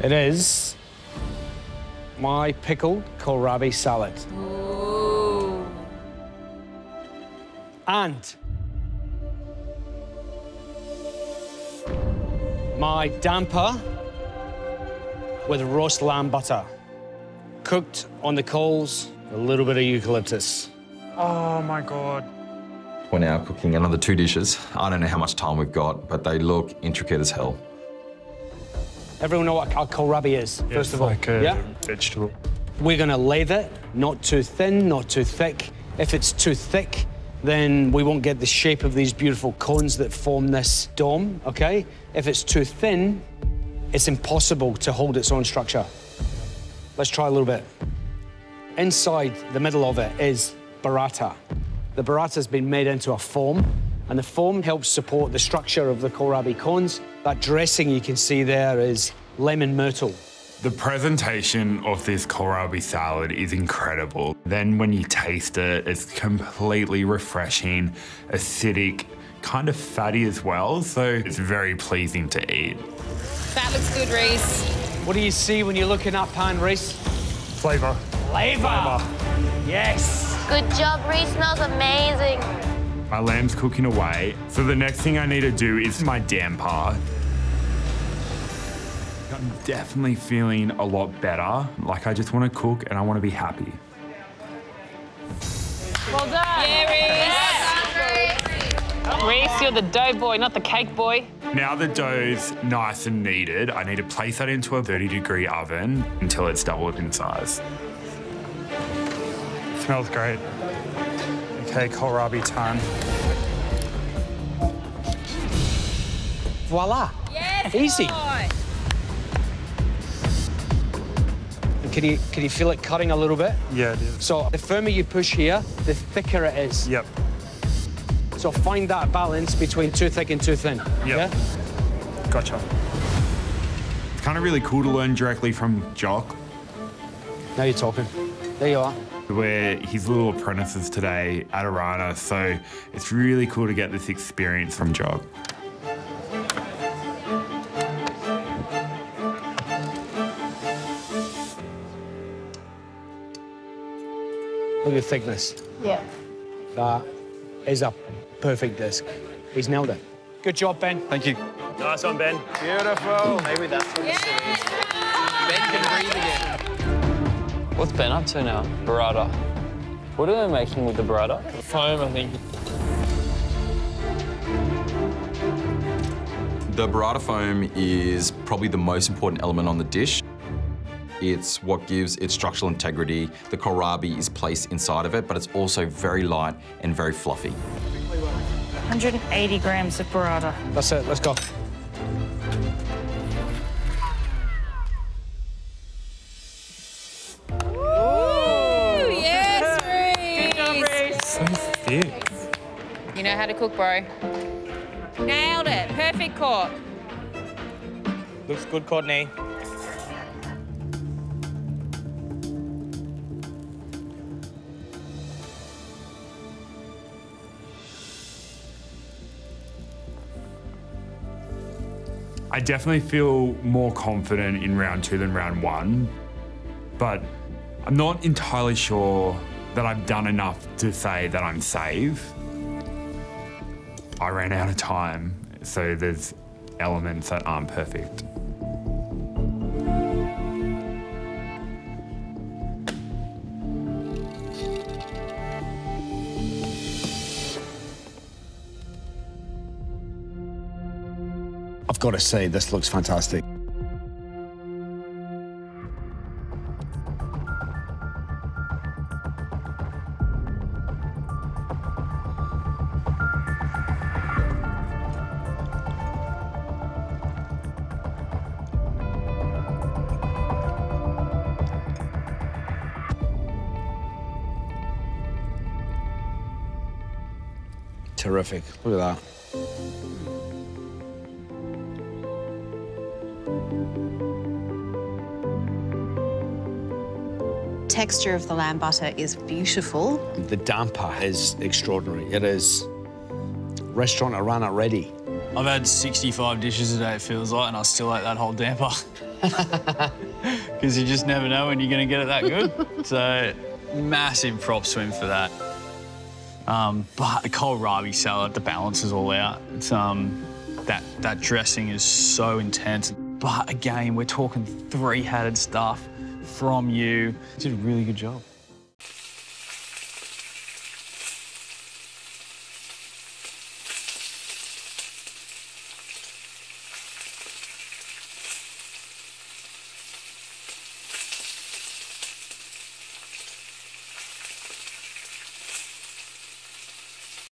It is my pickled kohlrabi salad. Ooh. And my damper with roast lamb butter. Cooked on the coals, a little bit of eucalyptus. Oh my god. We're now cooking another two dishes. I don't know how much time we've got, but they look intricate as hell. Everyone know what a kohlrabi is, first of all? like a yeah? vegetable. We're gonna lathe it, not too thin, not too thick. If it's too thick, then we won't get the shape of these beautiful cones that form this dome, okay? If it's too thin, it's impossible to hold its own structure. Let's try a little bit. Inside the middle of it is burrata. The burrata's been made into a foam, and the foam helps support the structure of the kohlrabi cones. That dressing you can see there is lemon myrtle. The presentation of this kohlrabi salad is incredible. Then when you taste it, it's completely refreshing, acidic, kind of fatty as well, so it's very pleasing to eat. That looks good, Reece. What do you see when you look in that pan, Reece? Flavor. Flavor. Yes. Good job, Reece. Smells amazing. My lamb's cooking away, so the next thing I need to do is my damper. I'm definitely feeling a lot better. Like I just want to cook and I want to be happy. Well done. Yeah, Reece. Reece, you're the dough boy, not the cake boy. Now the dough's nice and kneaded, I need to place that into a 30 degree oven until it's doubled in size. Smells great. Okay, kohlrabi time. Voila. Yes, Easy. boy. Can you can you feel it cutting a little bit? Yeah, it is. So the firmer you push here, the thicker it is. Yep. So find that balance between too thick and too thin. Yep. Yeah. Gotcha. It's kind of really cool to learn directly from Jock. Now you're talking. There you are. We're his little apprentices today at Orana, so it's really cool to get this experience from Jock. Look at the thickness. Yeah. Uh, that is a perfect disc. He's nailed it. Good job, Ben. Thank you. Nice one, Ben. Beautiful. Maybe that's what Yeah. Ben can breathe again. What's Ben up to now? Burrata. What are they making with the burrata? Foam, I think. The burrata foam is probably the most important element on the dish. It's what gives its structural integrity. The kohlrabi is placed inside of it, but it's also very light and very fluffy. 180 grams of burrata. That's it. Let's go. You know how to cook, bro. Nailed it. Perfect caught. Looks good, Courtney. I definitely feel more confident in round two than round one, but I'm not entirely sure that I've done enough to say that I'm safe. I ran out of time, so there's elements that aren't perfect. I've got to say, this looks fantastic. Terrific. Look at that. Texture of the lamb butter is beautiful. The damper is extraordinary. It is restaurant Orana ready. I've had 65 dishes a day, it feels like, and I still ate that whole damper. because you just never know when you're going to get it that good. so massive props to him for that. Um, but the kohlrabi salad, the balance is all out. It's um, that that dressing is so intense. But again, we're talking three-hatted stuff from you. You did a really good job.